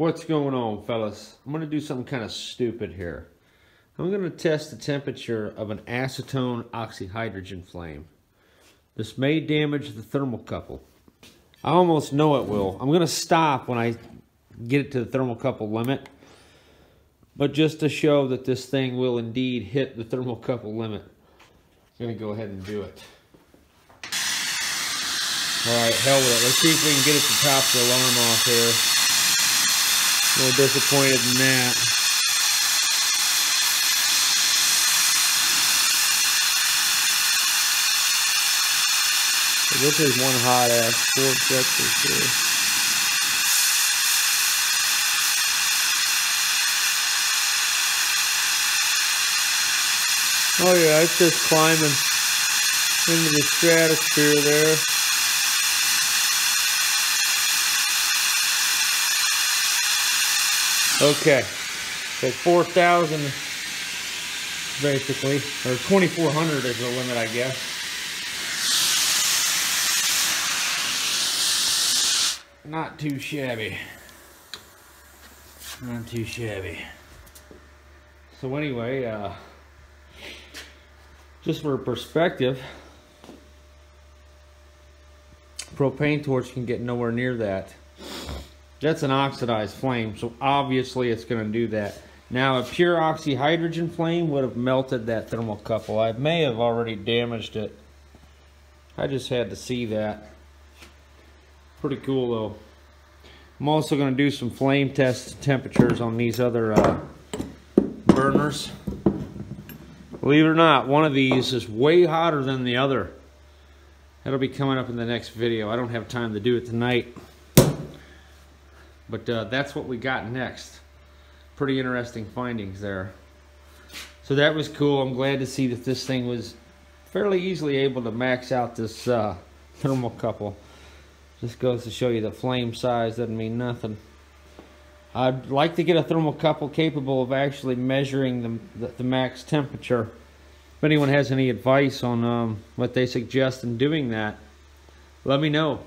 What's going on, fellas? I'm going to do something kind of stupid here. I'm going to test the temperature of an acetone oxyhydrogen flame. This may damage the thermocouple. I almost know it will. I'm going to stop when I get it to the thermocouple limit. But just to show that this thing will indeed hit the thermocouple limit, I'm going to go ahead and do it. Alright, hell with it. Let's see if we can get it to top the alarm off here. Little disappointed in that. This is one hot ass Ford Texas here. Oh yeah, it's just climbing into the stratosphere there. Okay, so 4,000 basically, or 2,400 is the limit, I guess. Not too shabby. Not too shabby. So anyway, uh, just for perspective, propane torch can get nowhere near that. That's an oxidized flame, so obviously it's going to do that. Now, a pure oxyhydrogen flame would have melted that thermocouple. I may have already damaged it. I just had to see that. Pretty cool, though. I'm also going to do some flame test temperatures on these other uh, burners. Believe it or not, one of these is way hotter than the other. That'll be coming up in the next video. I don't have time to do it tonight. But uh, that's what we got next. Pretty interesting findings there. So that was cool. I'm glad to see that this thing was fairly easily able to max out this uh, thermocouple. Just goes to show you the flame size doesn't mean nothing. I'd like to get a thermocouple capable of actually measuring the, the, the max temperature. If anyone has any advice on um, what they suggest in doing that, let me know.